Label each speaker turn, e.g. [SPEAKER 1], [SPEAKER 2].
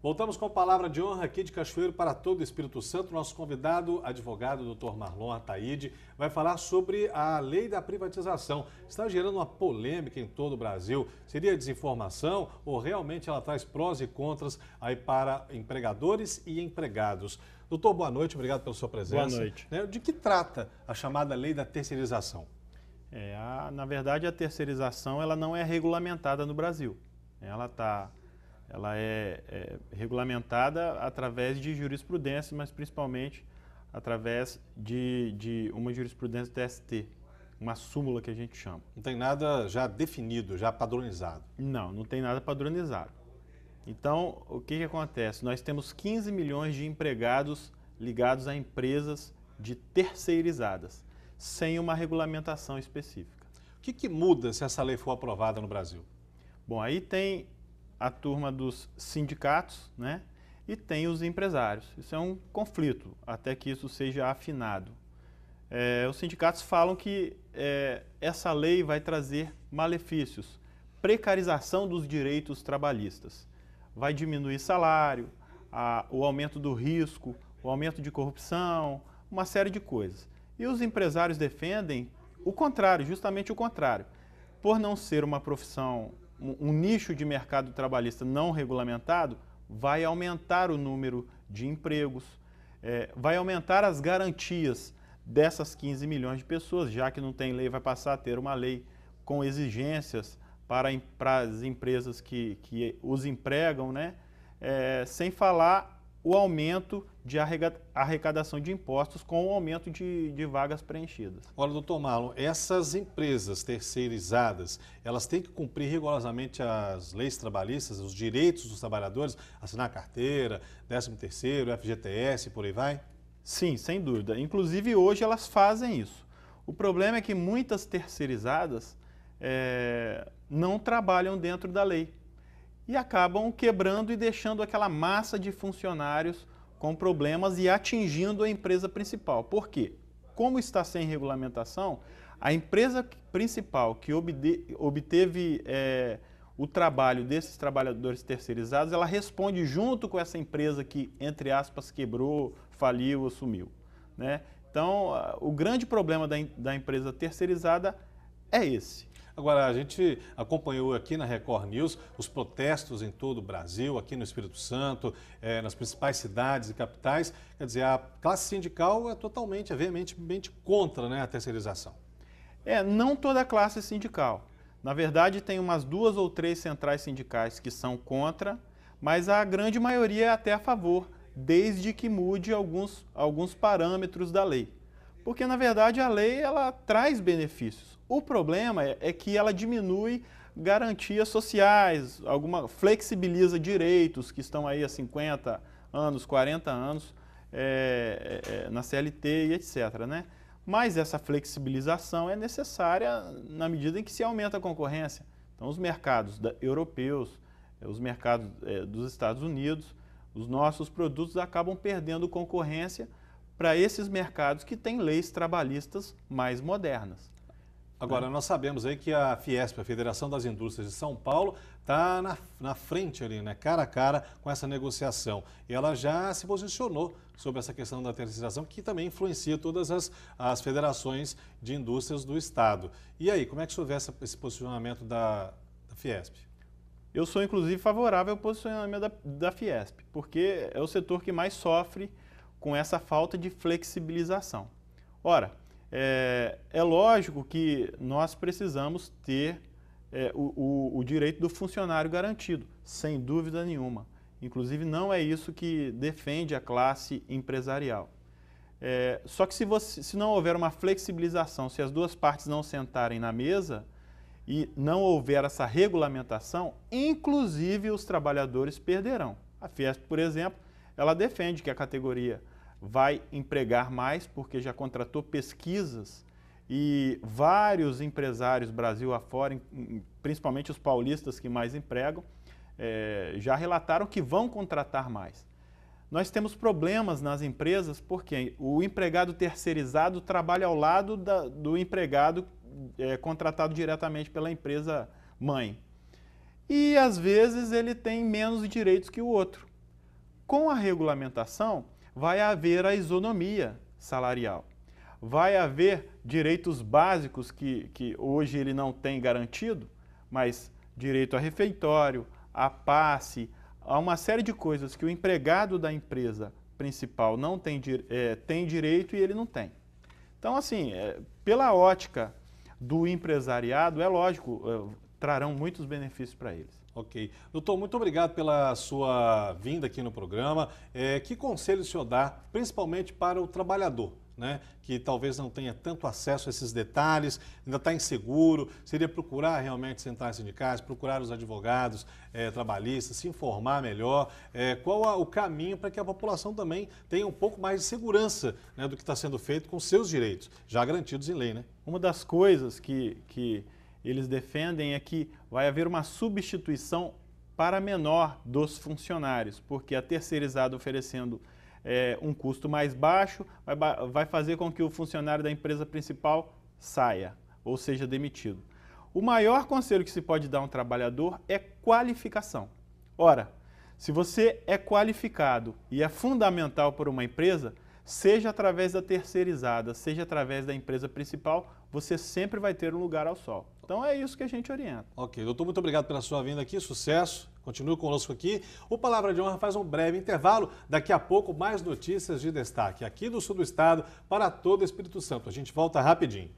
[SPEAKER 1] Voltamos com palavra de honra aqui de Cachoeiro para todo o Espírito Santo. Nosso convidado, advogado Dr. Marlon Ataíde, vai falar sobre a lei da privatização. Está gerando uma polêmica em todo o Brasil. Seria desinformação ou realmente ela traz prós e contras aí para empregadores e empregados? Doutor, boa noite, obrigado pela sua presença.
[SPEAKER 2] Boa noite.
[SPEAKER 1] Né, de que trata a chamada lei da terceirização?
[SPEAKER 2] É, a, na verdade, a terceirização ela não é regulamentada no Brasil. Ela está ela é, é, regulamentada através de jurisprudência, mas principalmente através de, de uma jurisprudência TST, uma súmula que a gente chama.
[SPEAKER 1] Não tem nada já definido, já padronizado?
[SPEAKER 2] Não, não tem nada padronizado. Então, o que, que acontece? Nós temos 15 milhões de empregados ligados a empresas de terceirizadas, sem uma regulamentação específica.
[SPEAKER 1] O que, que muda se essa lei for aprovada no Brasil?
[SPEAKER 2] Bom, aí tem a turma dos sindicatos, né? E tem os empresários. Isso é um conflito, até que isso seja afinado. É, os sindicatos falam que é, essa lei vai trazer malefícios, precarização dos direitos trabalhistas. Vai diminuir salário, a, o aumento do risco, o aumento de corrupção, uma série de coisas. E os empresários defendem o contrário, justamente o contrário. Por não ser uma profissão um, nicho de mercado trabalhista não regulamentado, vai aumentar o número de empregos, é, vai aumentar as garantias dessas 15 milhões de pessoas, já que não tem lei, vai passar a ter uma lei com exigências para, para as empresas que, que os empregam, né? É, sem falar o aumento de arrecadação de impostos com o aumento de, de vagas preenchidas.
[SPEAKER 1] Olha, doutor Marlon, essas empresas terceirizadas, elas têm que cumprir rigorosamente as leis trabalhistas, os direitos dos trabalhadores, assinar carteira, 13 terceiro, FGTS, por aí vai?
[SPEAKER 2] Sim, sem dúvida. Inclusive hoje elas fazem isso. O problema é que muitas terceirizadas é, não trabalham dentro da lei e acabam quebrando e deixando aquela massa de funcionários com problemas e atingindo a empresa principal. Por quê? Como está sem regulamentação, a empresa principal que obteve é, o trabalho desses trabalhadores terceirizados, ela responde junto com essa empresa que, entre aspas, quebrou, faliu ou sumiu. Né? Então, o grande problema da, da empresa terceirizada é esse.
[SPEAKER 1] Agora, a gente acompanhou aqui na Record News os protestos em todo o Brasil, aqui no Espírito Santo, é, nas principais cidades e capitais. Quer dizer, a classe sindical é totalmente, é veementemente contra né, a terceirização.
[SPEAKER 2] É, não toda a classe sindical. Na verdade, tem umas duas ou três centrais sindicais que são contra, mas a grande maioria é até a favor, desde que mude alguns, alguns parâmetros da lei. Porque, na verdade, a lei ela traz benefícios. O problema é, é que ela diminui garantias sociais, alguma flexibiliza direitos que estão aí há 50 anos, 40 anos é, é, na CLT e etc. Né? Mas essa flexibilização é necessária na medida em que se aumenta a concorrência. Então, os mercados da, europeus, os mercados é, dos Estados Unidos, os nossos produtos acabam perdendo concorrência para esses mercados que têm leis trabalhistas mais modernas.
[SPEAKER 1] Agora, né? nós sabemos aí que a Fiesp, a Federação das Indústrias de São Paulo, está na, na frente ali, né, cara a cara com essa negociação. E ela já se posicionou sobre essa questão da terceirização, que também influencia todas as, as federações de indústrias do Estado. E aí, como é que você vê essa, esse posicionamento da, da Fiesp?
[SPEAKER 2] Eu sou, inclusive, favorável ao posicionamento da, da Fiesp, porque é o setor que mais sofre com essa falta de flexibilização. Ora, é, é lógico que nós precisamos ter é, o, o, o direito do funcionário garantido, sem dúvida nenhuma. Inclusive, não é isso que defende a classe empresarial. É, só que se, você, se, não houver uma flexibilização, se as duas partes não sentarem na mesa e não houver essa regulamentação, inclusive os trabalhadores perderão. A Fiesp, por exemplo, ela defende que a categoria vai empregar mais porque já contratou pesquisas e vários empresários Brasil afora, principalmente os paulistas que mais empregam, é, já relataram que vão contratar mais. Nós temos problemas nas empresas porque o empregado terceirizado trabalha ao lado da, do empregado é, contratado diretamente pela empresa mãe. E às vezes ele tem menos direitos que o outro. Com a regulamentação, vai haver a isonomia salarial. Vai haver direitos básicos que, que hoje ele não tem garantido, mas direito a refeitório, a passe, a uma série de coisas que o empregado da empresa principal não tem, é, tem direito e ele não tem. Então, assim, é, pela ótica do empresariado, é lógico, é, trarão muitos benefícios para eles.
[SPEAKER 1] Ok. Doutor, muito obrigado pela sua vinda aqui no programa. É, que conselho o senhor dá, principalmente para o trabalhador? Né, que talvez não tenha tanto acesso a esses detalhes, ainda está inseguro, seria procurar realmente centrais sindicais, procurar os advogados é, trabalhistas, se informar melhor. É, qual a, o caminho para que a população também tenha um pouco mais de segurança né, do que está sendo feito com seus direitos, já garantidos em lei, né?
[SPEAKER 2] Uma das coisas que, que eles defendem é que vai haver uma substituição para menor dos funcionários, porque a terceirizada oferecendo é, um custo mais baixo vai, vai fazer com que o funcionário da empresa principal saia, ou seja demitido. O maior conselho que se pode dar a um trabalhador é qualificação. Ora, se você é qualificado e é fundamental para uma empresa, seja através da terceirizada, seja através da empresa principal, você sempre vai ter um lugar ao sol. Então é isso que a gente orienta.
[SPEAKER 1] Ok, doutor, muito obrigado pela sua vinda aqui, sucesso. Continue conosco aqui. O Palavra de Honra faz um breve intervalo. Daqui a pouco, mais notícias de destaque aqui do sul do estado para todo o Espírito Santo. A gente volta rapidinho.